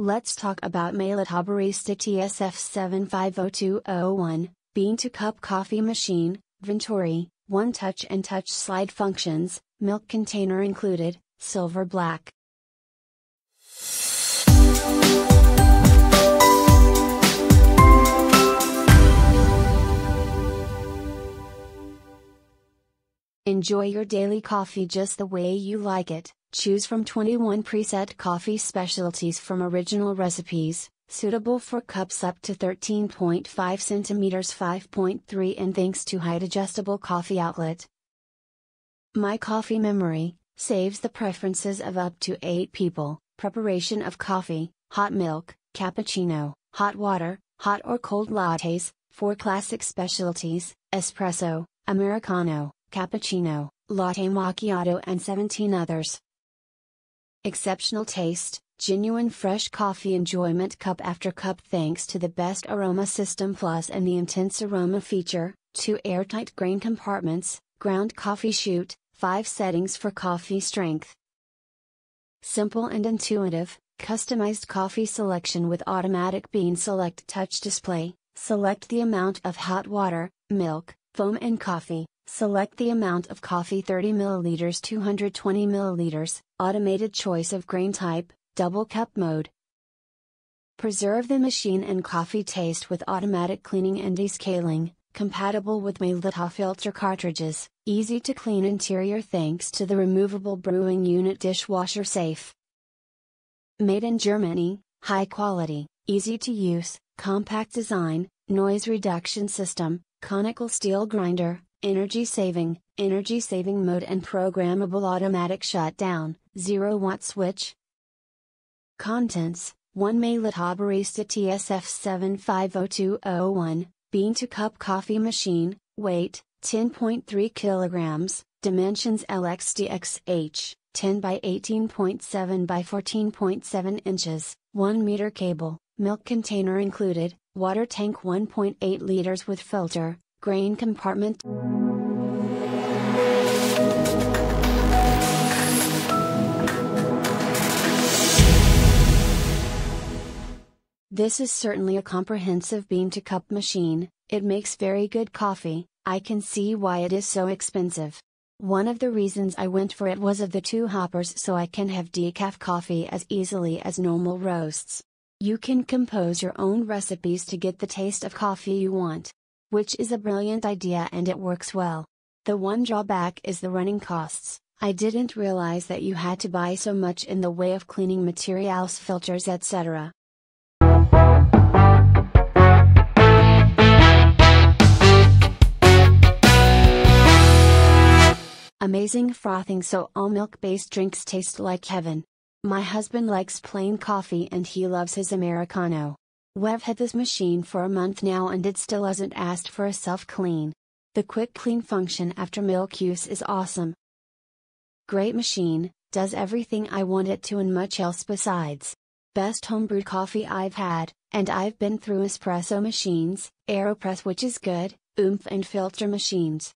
Let's talk about Melitta Barista TSF750201, bean to cup coffee machine, Venturi, one touch and touch slide functions, milk container included, silver black. Enjoy your daily coffee just the way you like it. Choose from 21 preset coffee specialties from original recipes, suitable for cups up to 13.5 centimeters 5.3 and thanks to height adjustable coffee outlet. My Coffee Memory saves the preferences of up to 8 people. Preparation of coffee, hot milk, cappuccino, hot water, hot or cold lattes, 4 classic specialties, espresso, americano, cappuccino, latte macchiato and 17 others. Exceptional taste, genuine fresh coffee enjoyment cup after cup thanks to the best aroma system plus and the intense aroma feature, 2 airtight grain compartments, ground coffee chute, 5 settings for coffee strength. Simple and intuitive, customized coffee selection with automatic bean select touch display, select the amount of hot water, milk, foam and coffee. Select the amount of coffee 30 ml 220 ml, automated choice of grain type, double cup mode. Preserve the machine and coffee taste with automatic cleaning and descaling, compatible with Melitta filter cartridges, easy to clean interior thanks to the removable brewing unit dishwasher safe. Made in Germany, high quality, easy to use, compact design, noise reduction system, conical steel grinder, energy saving, energy saving mode and programmable automatic shutdown, 0 watt switch. Contents 1 Melitta Barista TSF 750201, bean to cup coffee machine, weight 10.3 kilograms, dimensions LXDXH, 10 by 18.7 by 14.7 inches, 1 meter cable, milk container included, water tank 1.8 liters with filter, grain compartment. This is certainly a comprehensive bean to cup machine, it makes very good coffee, I can see why it is so expensive. One of the reasons I went for it was of the two hoppers so I can have decaf coffee as easily as normal roasts. You can compose your own recipes to get the taste of coffee you want. Which is a brilliant idea and it works well. The one drawback is the running costs. I didn't realize that you had to buy so much in the way of cleaning materials, filters, etc. Amazing frothing so all milk based drinks taste like heaven. My husband likes plain coffee and he loves his Americano. We've had this machine for a month now and it still hasn't asked for a self clean. The quick clean function after milk use is awesome. Great machine, does everything I want it to and much else besides. Best homebrewed coffee I've had, and I've been through espresso machines, AeroPress which is good, oomph and filter machines.